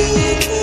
Every week.